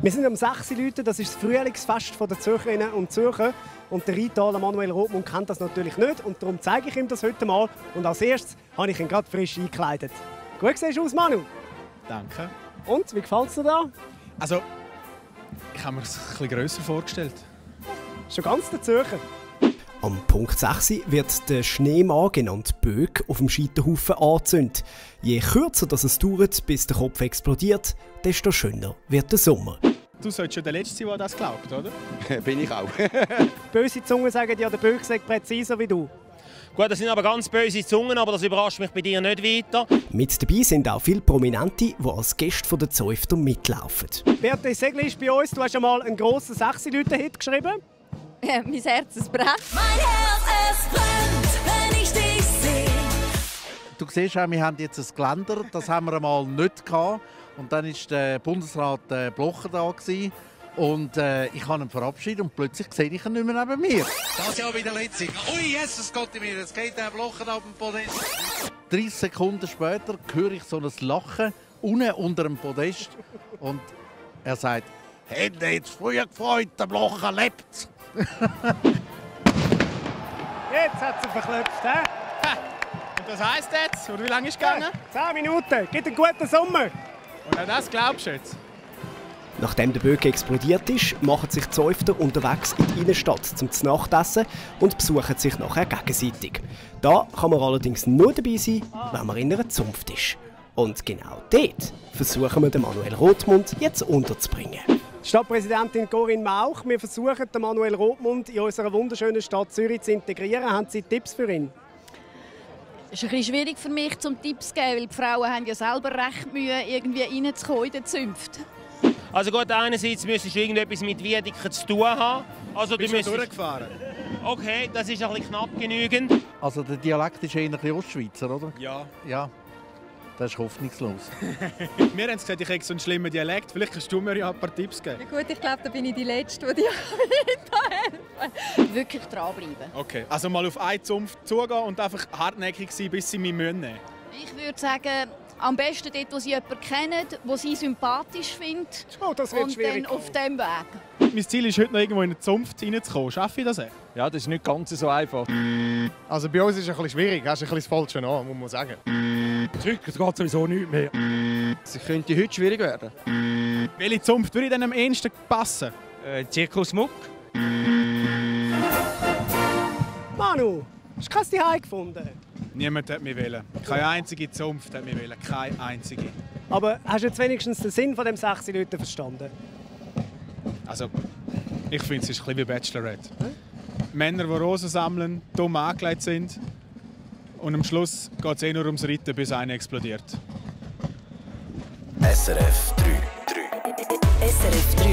Wir sind am 6. Leute, das ist das Frühlingsfest der Zürcherinnen und Zürcher. Und der Rheintaler Manuel Rothmund kennt das natürlich nicht und darum zeige ich ihm das heute mal. Und als erstes habe ich ihn gerade frisch eingekleidet. Gut siehst du aus, Manu? Danke. Und, wie gefällt es dir da? Also, ich habe mir es ein bisschen grösser vorgestellt. Schon ganz der Zürcher. Am Punkt 6 wird der Schneemann, genannt Böck, auf dem Scheiterhaufen angezündet. Je kürzer das es dauert, bis der Kopf explodiert, desto schöner wird der Sommer. Du solltest schon der Letzte sein, der das glaubt, oder? Bin ich auch. Böse Zungen sagen ja, der Böck sagt präziser wie du. Gut, das sind aber ganz böse Zungen, aber das überrascht mich bei dir nicht weiter. Mit dabei sind auch viele Prominente, die als Gäste der Zäufter mitlaufen. Beate Segli ist bei uns. Du hast einmal einen grossen 6 Leute Hit geschrieben. Ja, mein Herz es brennt. Mein Herz, es brennt, wenn ich dich sehe. Du siehst auch, wir haben jetzt ein Geländer, das haben wir einmal nicht gehabt. Und dann war der Bundesrat äh, Blocher da. Gewesen. Und äh, ich habe ihn verabschiedet und plötzlich sehe ich ihn nicht mehr neben mir. Das Jahr wieder Letzig. Ui, Jesus Gott in mir, jetzt geht der Blocher auf dem Podest. 30 Sekunden später höre ich so ein Lachen unten unter dem Podest. Und er sagt, Hätte jetzt früher gefreut, der Blocher lebt. Jetzt hat sie verklopft, hä? Und das heisst jetzt? Oder wie lange ist es gegangen? 10 Minuten. Gibt einen guten Sommer. Und auch das glaubst du jetzt? Nachdem der Böck explodiert ist, machen sich die Zäufter unterwegs in die Innenstadt zum Nachtessen und besuchen sich nachher gegenseitig. Da kann man allerdings nur dabei sein, wenn man in einer Zunft ist. Und genau dort versuchen wir den Manuel Rothmund jetzt unterzubringen. Stadtpräsidentin Corinne Mauch, wir versuchen, den Manuel Rothmund in unserer wunderschönen Stadt Zürich zu integrieren. Haben Sie Tipps für ihn? Es ist ein bisschen schwierig für mich, zum Tipps zu geben, weil die Frauen haben ja selber recht Mühe, irgendwie reinzukommen in den Zünft. Also gut, einerseits müsstest du irgendetwas mit Wiedeken zu tun haben. Also, Bist du du müsstest... durchgefahren? Okay, das ist ein bisschen knapp genügend. Also der Dialekt ist eher ein bisschen Ostschweizer, oder? Ja. Ja, das ist hoffnungslos. Wir haben gesagt, ich habe so einen schlimmen Dialekt. Vielleicht kannst du mir ja ein paar Tipps geben. Ja gut, ich glaube, da bin ich die Letzte, die dir weiterhelfen Wirklich dranbleiben. Okay, also mal auf eine Zunft zugehen und einfach hartnäckig sein, bis sie mich nehmen müssen. Ich würde sagen, am besten dort, wo sie jemanden kennen, wo sie sympathisch findet. Oh, das wird und schwierig. dann auf dem Weg. Mein Ziel ist heute noch irgendwo in eine Zunft reinzukommen. Schaffe ich das? auch? Ja, das ist nicht ganz so einfach. Also bei uns ist es ein bisschen schwierig, hast ein bisschen das Falsche an, muss man sagen. Heute geht sowieso nicht mehr. Es könnte heute schwierig werden. Welche Zunft würde dann am ehesten passen? Äh, Zirkusmuck. Manu, hast du kein Zuhause gefunden? Niemand hat mich wählen. Keine einzige Zunft hat mich wählen. Keine einzige. Aber hast du jetzt wenigstens den Sinn von dem 6 Leuten verstanden? Also, ich finde, es ist ein bisschen wie Bachelorette. Männer, die Rosen sammeln, dumm angelegt sind. Und am Schluss geht es eh nur ums Reiten, bis einer explodiert. SRF 3. 3. SRF 3.